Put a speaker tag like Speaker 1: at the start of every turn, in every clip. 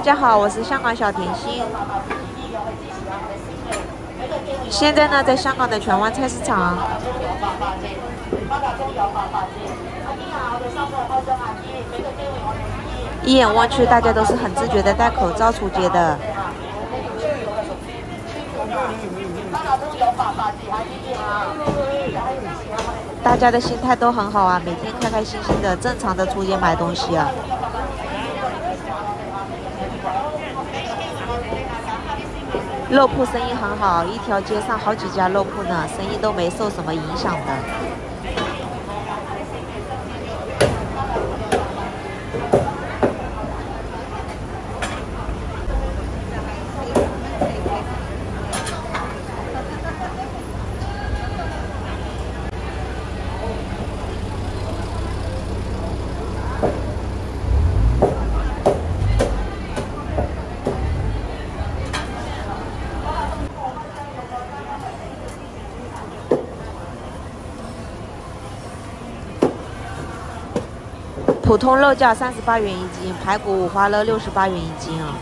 Speaker 1: 大家好，我是香港小甜心。现在呢，在香港的荃湾菜市场，一眼望去，大家都是很自觉的戴口罩出街的。大家的心态都很好啊，每天开开心心的，正常的出街买东西啊。肉铺生意很好，一条街上好几家肉铺呢，生意都没受什么影响的。普通肉价三十八元一斤，排骨五花肉六十八元一斤啊！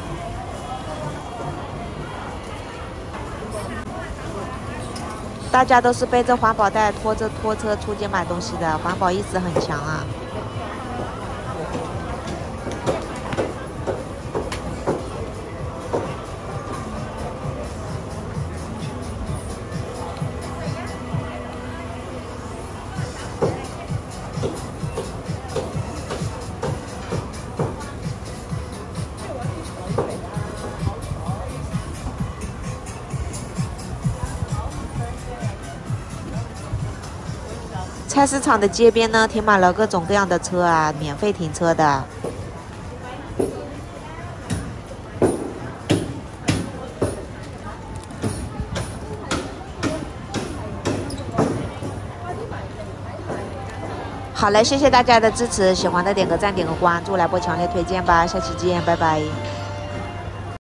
Speaker 1: 大家都是背着环保袋，拖着拖车出街买东西的，环保意识很强啊！菜市场的街边呢，停满了各种各样的车啊，免费停车的。好嘞，谢谢大家的支持，喜欢的点个赞，点个关注，来波强烈推荐吧，下期见，拜拜。